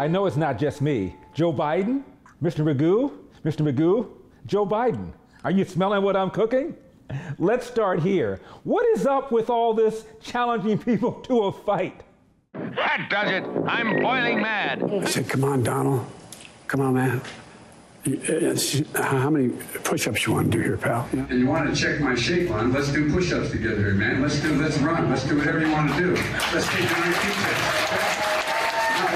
I know it's not just me. Joe Biden, Mr. Magoo, Mr. Magoo, Joe Biden. Are you smelling what I'm cooking? Let's start here. What is up with all this challenging people to a fight? That does it. I'm boiling mad. I said, come on, Donald. Come on, man. How many push-ups you want to do here, pal? And you want to check my shape on? Let's do push-ups together, man. Let's do. Let's run. Let's do whatever you want to do. Let's take a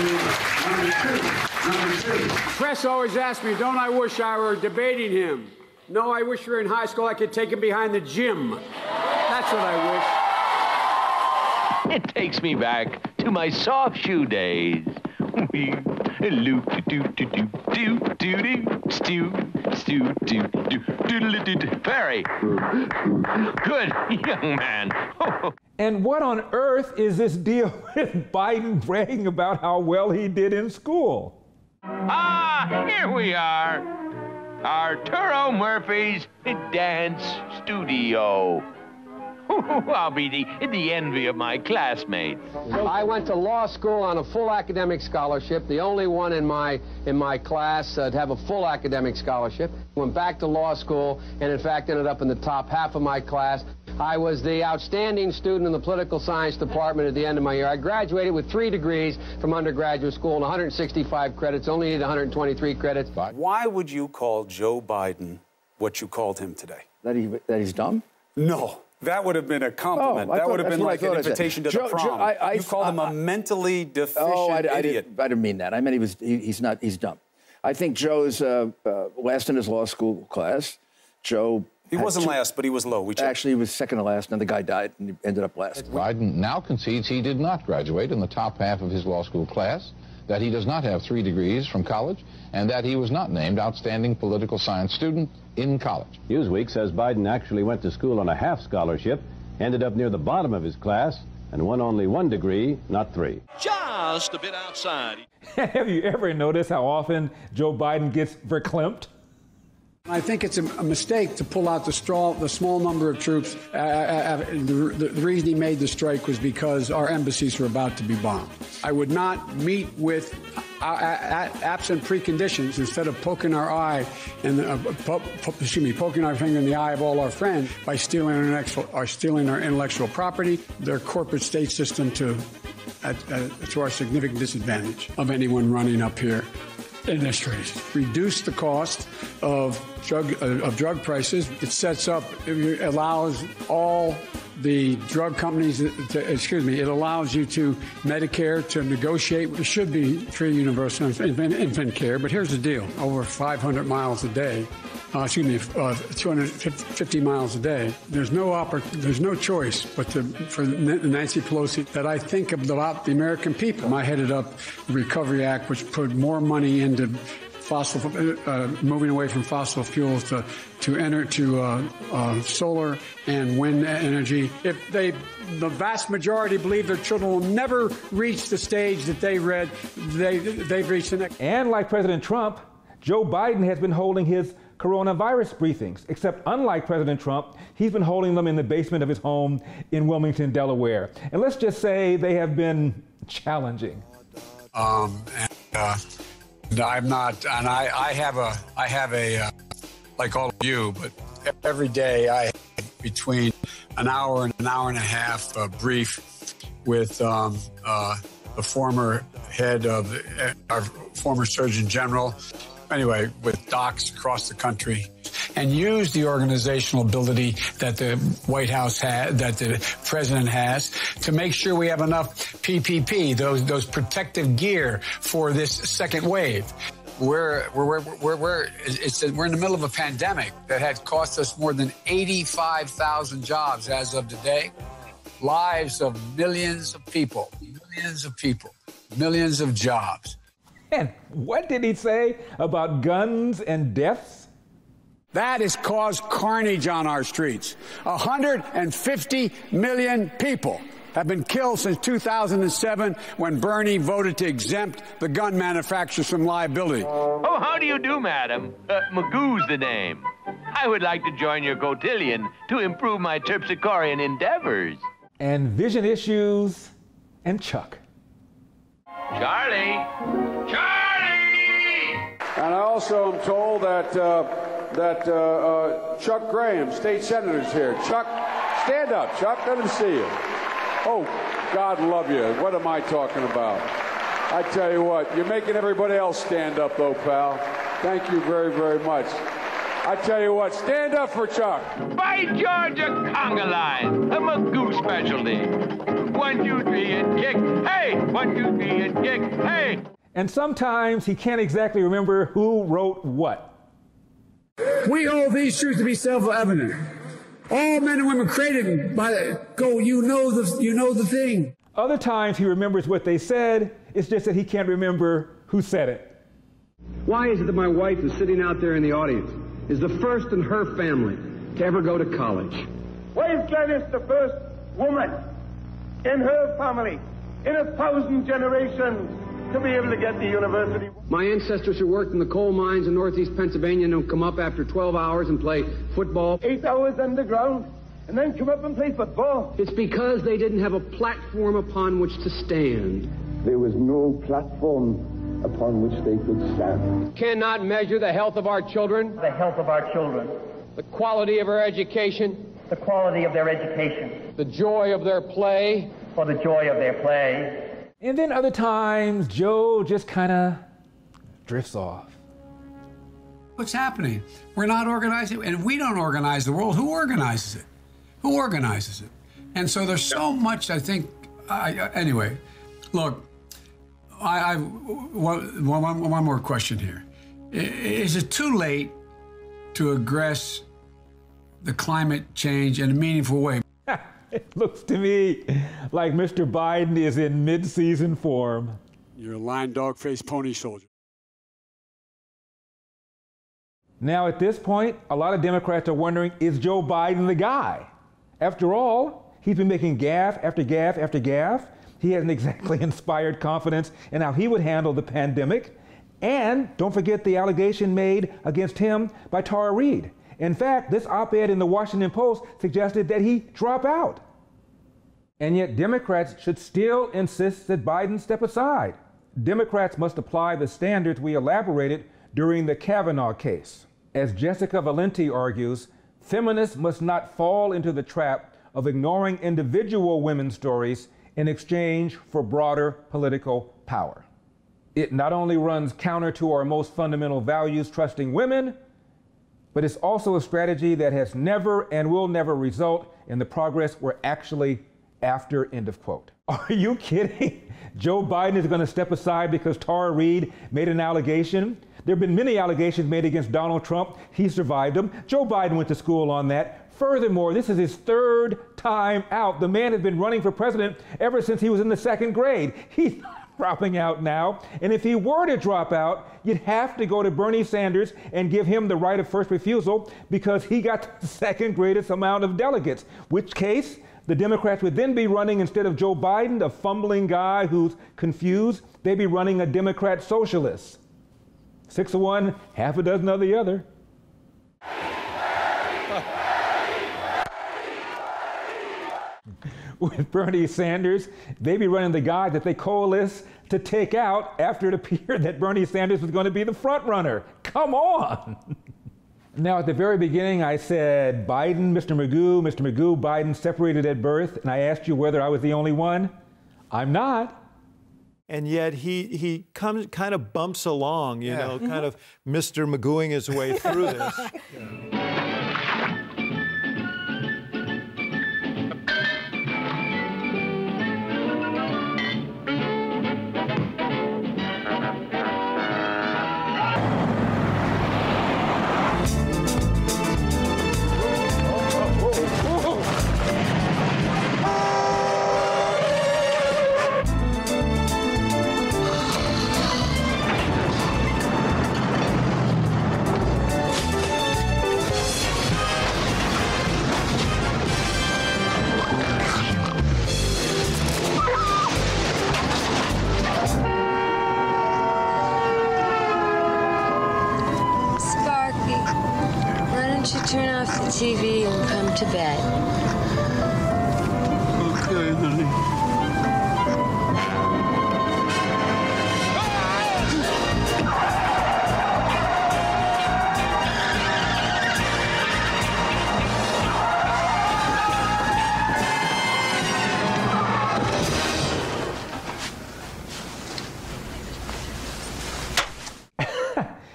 nice Number two. Number two. Press always asks me, don't I wish I were debating him? No, I wish we were in high school. I could take him behind the gym. That's what I wish. It takes me back to my soft shoe days. Loop do do do do do do do do do do do Very good young man. and what on earth is this deal with Biden bragging about how well he did in school? Ah, here we are. Arthur Murray's dance studio. I'll be the, the envy of my classmates. I went to law school on a full academic scholarship, the only one in my in my class uh, to have a full academic scholarship. Went back to law school and in fact ended up in the top half of my class. I was the outstanding student in the political science department at the end of my year. I graduated with three degrees from undergraduate school and 165 credits, only needed 123 credits. Why would you call Joe Biden what you called him today? That, he, that he's dumb? No. That would have been a compliment. Oh, that thought, would have been like an invitation to Joe, the prom. Joe, I, I, you called him a mentally deficient oh, I, idiot. Didn't, I didn't mean that. I meant he was. He, he's not. He's dumb. I think Joe's uh, uh, last in his law school class. Joe. He wasn't two, last, but he was low. We actually he was second to last, and the guy died, and he ended up last. Biden now concedes he did not graduate in the top half of his law school class, that he does not have three degrees from college, and that he was not named outstanding political science student in college. Newsweek says Biden actually went to school on a half scholarship ended up near the bottom of his class and won only one degree, not three. Just a bit outside. Have you ever noticed how often Joe Biden gets verklempt? I think it's a, mistake to pull out the, straw, the small number of troops. Uh, uh, uh the, the, reason he made the strike was because our embassies were about to be bombed. I would not meet with uh, absent preconditions instead of poking our eye and uh, po- po- excuse me, poking our finger in the eye of all our friends by stealing our intellectual, stealing our intellectual property, their corporate state system to to our significant disadvantage of anyone running up here race. Reduce the cost of drug uh, of drug prices. It sets up, it allows all the drug companies, to, excuse me, it allows you to Medicare to negotiate. It should be free universal infant, infant care, but here's the deal: over 500 miles a day, uh, excuse me, uh, 250 miles a day. There's no oppor- there's no choice but to, for Nancy Pelosi that I think about the American people. I headed up the Recovery Act, which put more money into fossil, uh, moving away from fossil fuels to to enter to uh, uh, solar and wind energy. If they, the vast majority believe their children will never reach the stage that they read, they they've reached the next. And like President Trump, Joe Biden has been holding his coronavirus briefings, except unlike President Trump, he's been holding them in the basement of his home in Wilmington, Delaware. And let's just say they have been challenging. Um, and, uh, I'm not, and I, I have a, I have a, uh, like all of you, but every day I between an hour and an hour and a half uh, brief with um, uh, the former head of uh, our former Surgeon General. Anyway, with docs across the country, and use the organizational ability that the White House has, that the president has, to make sure we have enough PPP, those those protective gear for this second wave. We're we're we're we're it's a, we're in the middle of a pandemic that had cost us more than eighty five thousand jobs as of today, lives of millions of people, millions of people, millions of jobs. And what did he say about guns and deaths? That has caused carnage on our streets. 150 million people have been killed since 2007 when Bernie voted to exempt the gun manufacturers from liability. Oh, how do you do, madam? Uh, Magoo's the name. I would like to join your cotillion to improve my terpsichorean endeavors. And vision issues and Chuck. Charlie! Charlie! And I also am told that uh, that uh, uh, Chuck Graham, state senator, is here. Chuck, stand up, Chuck. Let him see you. Oh, God love you. What am I talking about? I tell you what, you're making everybody else stand up, though, pal. Thank you very, very much. I tell you what, stand up for Chuck. By George, a conga line, a Magoo specialty. One, two, three, and kick. Hey! One, two, three, and kick. Hey! And sometimes he can't exactly remember who wrote what. We hold these truths to be self-evident. All men and women created by the, go, you know the, you know the thing. Other times he remembers what they said, it's just that he can't remember who said it. Why is it that my wife is sitting out there in the audience, is the first in her family to ever go to college? Why is Glenys the first woman in her family in a thousand generations to be able to get to university? My ancestors who worked in the coal mines in northeast Pennsylvania don't come up after 12 hours and play football. Eight hours underground and then come up and play football. It's because they didn't have a platform upon which to stand. There was no platform upon which they could stand. Cannot measure the health of our children, The health of our children, the quality of our education, the quality of their education, the joy of their play, or the joy of their play. And then other times, Joe just kind of drifts off. What's happening? We're not organizing, and if we don't organize the world. Who organizes it? Who organizes it? And so there's so much. I think. I, I- anyway, look. I, I one, one, one more question here. Is it too late to address the climate change in a meaningful way? It looks to me like Mr. Biden is in mid season form. You're a lying dog faced pony soldier. Now, at this point, a lot of Democrats are wondering is Joe Biden the guy? After all, he's been making gaffe after gaffe after gaffe. He hasn't exactly inspired confidence in how he would handle the pandemic. And don't forget the allegation made against him by Tara Reade. In fact, this op ed in the Washington Post suggested that he drop out. And yet, Democrats should still insist that Biden step aside. Democrats must apply the standards we elaborated during the Kavanaugh case. As Jessica Valenti argues, feminists must not fall into the trap of ignoring individual women's stories in exchange for broader political power. It not only runs counter to our most fundamental values, trusting women, but it's also a strategy that has never and will never result in the progress we're actually after, end of quote. Are you kidding? Joe Biden is going to step aside because Tara Reade made an allegation. There have been many allegations made against Donald Trump. He survived them. Joe Biden went to school on that. Furthermore, this is his third time out. The man has been running for president ever since he was in the second grade. He's dropping out now. And if he were to drop out, you'd have to go to Bernie Sanders and give him the right of first refusal because he got the second greatest amount of delegates, which case the Democrats would then be running, instead of Joe Biden, a fumbling guy who's confused, they'd be running a Democrat socialist. Six of one, half a dozen of the other. With Bernie Sanders, they'd be running the guy that they coalesce to take out after it appeared that Bernie Sanders was going to be the front runner. Come on! Now, at the very beginning, I said Biden, Mr. Magoo, Mr. Magoo, Biden separated at birth, and I asked you whether I was the only one. I'm not. And yet he he comes kind of bumps along, you Yeah. know, mm-hmm. kind of Mr. Magooing his way through this. Sparky, turn off the TV and come to bed. Okay, honey.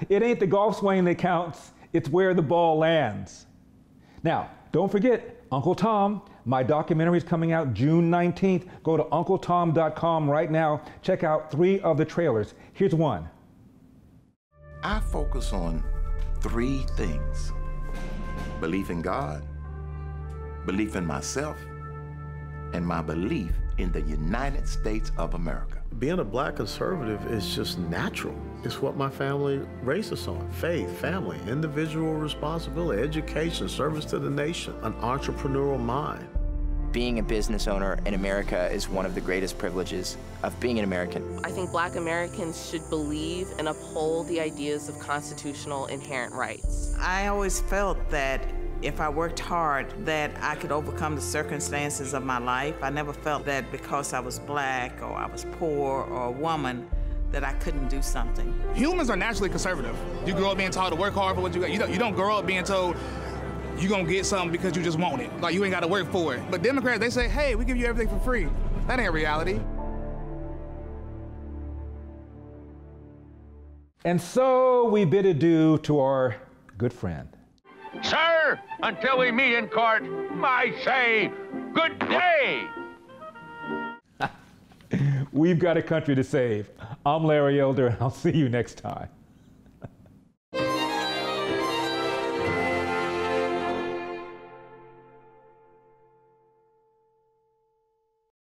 it ain't the golf swing that counts it's where the ball lands. Now, don't forget, Uncle Tom, my documentary is coming out June 19th. Go to uncletom.com right now. Check out three of the trailers. Here's one. I focus on three things belief in God, belief in myself, and my belief in the United States of America. Being a black conservative is just natural. It's what my family raised us on faith, family, individual responsibility, education, service to the nation, an entrepreneurial mind. Being a business owner in America is one of the greatest privileges of being an American. I think black Americans should believe and uphold the ideas of constitutional inherent rights. I always felt that if I worked hard, that I could overcome the circumstances of my life. I never felt that because I was black or I was poor or a woman, that I couldn't do something. Humans are naturally conservative. You grow up being taught to work hard for what you got. You don't, you don't grow up being told you're gonna get something because you just want it. Like you ain't gotta work for it. But Democrats, they say, hey, we give you everything for free. That ain't reality. And so we bid adieu to our good friend. Sir, until we meet in court, I say good day. We've got a country to save. I'm Larry Elder, and I'll see you next time.